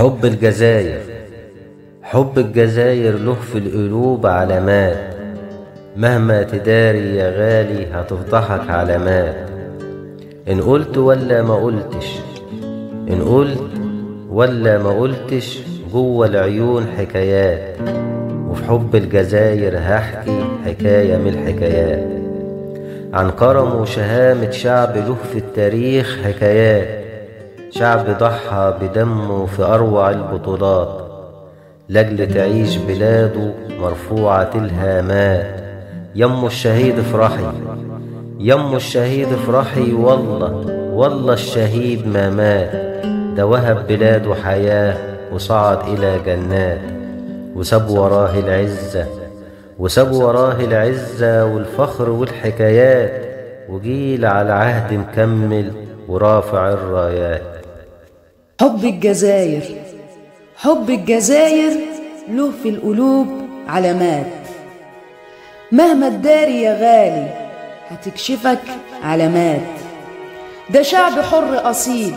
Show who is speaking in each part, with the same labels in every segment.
Speaker 1: حب الجزاير. حب الجزاير له في القلوب علامات. مهما تداري يا غالي هتفضحك علامات. إن قلت ولا ما قلتش إن قلت ولا ما قلتش جوه العيون حكايات. وفي حب الجزاير هحكي حكاية من الحكايات. عن كرم وشهامة شعب له في التاريخ حكايات. شعب ضحى بدمه في أروع البطولات. لأجل تعيش بلاده مرفوعة الهامات يم الشهيد افرحي يم الشهيد افرحي والله والله الشهيد ما مات. ده وهب بلاده حياة وصعد إلى جنات. وساب وراه العزة وساب وراه العزة والفخر والحكايات. وجيل على عهد مكمل ورافع الرايات.
Speaker 2: حب الجزاير حب الجزاير له في القلوب علامات. مهما تداري يا غالي هتكشفك علامات. ده شعب حر أصيل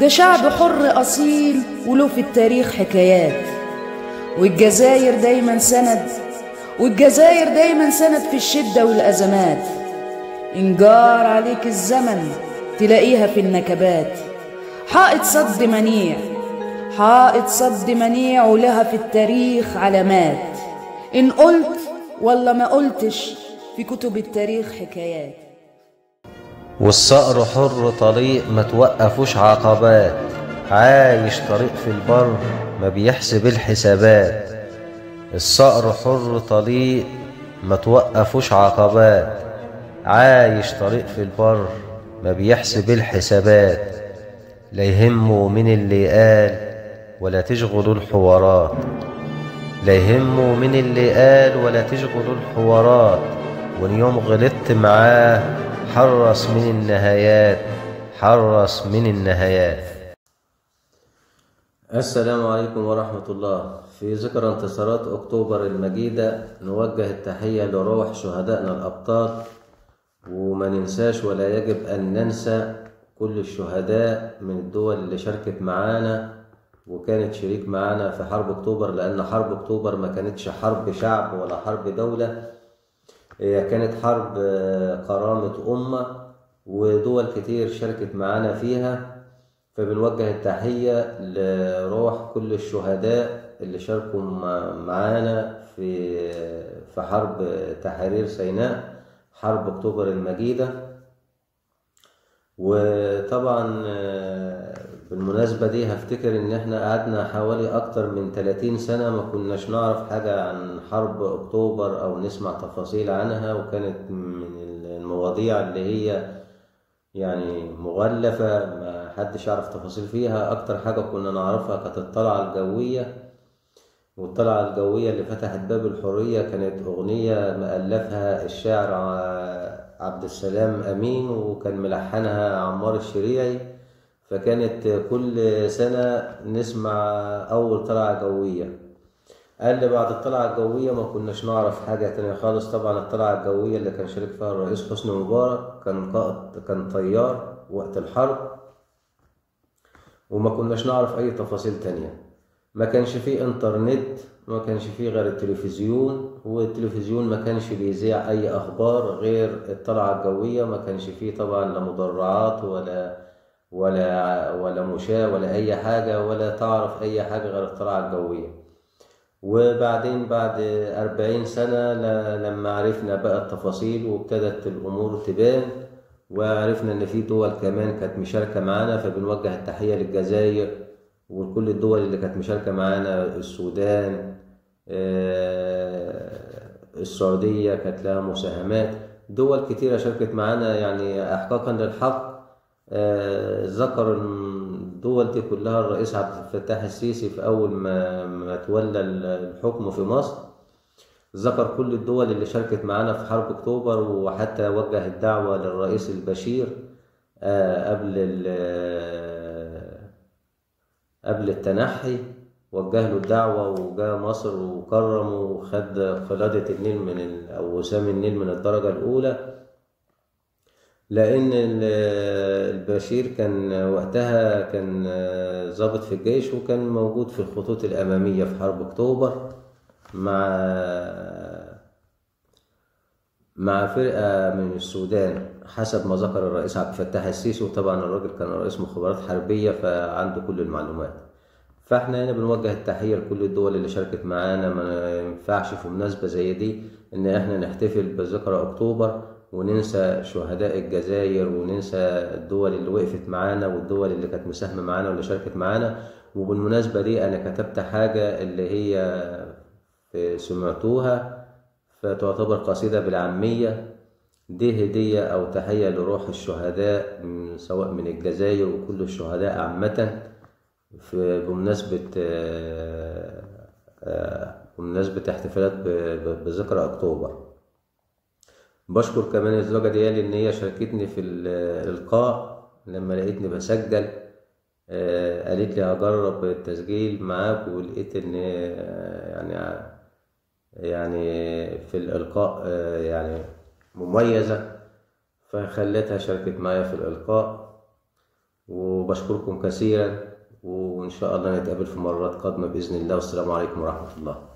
Speaker 2: ده شعب حر أصيل وله في التاريخ حكايات. والجزاير دايما سند والجزاير دايما سند في الشدة والأزمات. إن جار عليك الزمن تلاقيها في النكبات. حائط صد منيع حائط صد منيع ولها في التاريخ علامات. إن قلت ولا ما قلتش في كتب التاريخ حكايات.
Speaker 1: والصقر حر طريق ما توقفوش عقبات. عايش طريق في البر ما بيحسب الحسابات. الصقر حر طريق ما توقفوش عقبات. عايش طريق في البر ما بيحسب الحسابات. لا يهمه من اللي قال ولا تشغلوا الحوارات. لا يهمه من اللي قال ولا تشغلوا الحوارات. وإن يوم غلطت معاه حرص من النهايات حرص من النهايات. السلام عليكم ورحمة الله. في ذكرى انتصارات أكتوبر المجيدة نوجه التحية لروح شهدائنا الأبطال. وما ننساش ولا يجب أن ننسى كل الشهداء من الدول اللي شاركت معانا وكانت شريك معانا في حرب أكتوبر لأن حرب أكتوبر ما كانتش حرب شعب ولا حرب دولة. هي كانت حرب كرامة أمة ودول كتير شاركت معانا فيها. فبنوجه التحية لروح كل الشهداء اللي شاركوا معانا في في حرب تحرير سيناء حرب أكتوبر المجيدة. وطبعا بالمناسبة دي هفتكر إن إحنا قعدنا حوالي أكتر من 30 سنة ما كناش نعرف حاجة عن حرب أكتوبر أو نسمع تفاصيل عنها وكانت من المواضيع اللي هي يعني مغلفة ما حدش يعرف تفاصيل فيها. أكتر حاجة كنا نعرفها كانت الطلعة الجوية. والطلعة الجوية اللي فتحت باب الحرية كانت أغنية مألفها الشاعر عبد السلام أمين وكان ملحنها عمار الشريعي. فكانت كل سنة نسمع أول طلعة جوية. قال لي بعد الطلعة الجوية ما كناش نعرف حاجة تانية خالص. طبعا الطلعة الجوية اللي كان شارك فيها الرئيس حسني مبارك كان قائد كان طيار وقت الحرب وما كناش نعرف أي تفاصيل تانية. ما كانش فيه انترنت ما كانش فيه غير التلفزيون. والتلفزيون ما كانش بيذيع أي أخبار غير الطلعة الجوية ما كانش فيه طبعا لا مدرعات ولا ولا ولا مشاة ولا أي حاجة ولا تعرف أي حاجة غير الطلعة الجوية. وبعدين بعد أربعين سنة لما عرفنا بقى التفاصيل وابتدت الأمور تبان وعرفنا إن في دول كمان كانت مشاركة معانا فبنوجه التحية للجزائر وكل الدول اللي كانت مشاركة معانا السودان السعودية كانت لها مساهمات. دول كتيرة شاركت معانا يعني إحقاقا للحق. ذكر الدول دي كلها الرئيس عبد الفتاح السيسي في أول ما, ما تولى الحكم في مصر. ذكر كل الدول اللي شاركت معانا في حرب أكتوبر وحتى وجه الدعوة للرئيس البشير قبل قبل التنحي وجه له الدعوة وجاء مصر وكرم وخد قلادة النيل من أو وسام النيل من الدرجة الأولى. لأن ال- البشير كان وقتها كان ضابط في الجيش وكان موجود في الخطوط الأمامية في حرب أكتوبر مع مع فرقة من السودان حسب ما ذكر الرئيس عبد الفتاح السيسي وطبعا الراجل كان رئيس مخابرات حربية فعنده كل المعلومات. فإحنا هنا بنوجه التحية لكل الدول اللي شاركت معانا. ما ينفعش في مناسبة زي دي إن إحنا نحتفل بذكرى أكتوبر وننسى شهداء الجزائر وننسى الدول اللي وقفت معانا والدول اللي كانت مساهمة معانا واللي شاركت معانا. وبالمناسبة دي أنا كتبت حاجة اللي هي سمعتوها. فتعتبر قصيدة بالعامية دي هدية أو تحية لروح الشهداء سواء من الجزائر وكل الشهداء عامة بمناسبة آه، آه، بمناسبة احتفالات بذكرى أكتوبر. بشكر كمان الزوجة ديالي إن هي شاركتني في الإلقاء. لما لقيتني بسجل آه، قالت لي هجرب التسجيل معاك ولقيت إن يعني يعني في الإلقاء آه، يعني مميزة فخليتها شاركت معايا في الإلقاء وبشكركم كثيرا وإن شاء الله نتقابل في مرات قادمة بإذن الله والسلام عليكم ورحمة الله.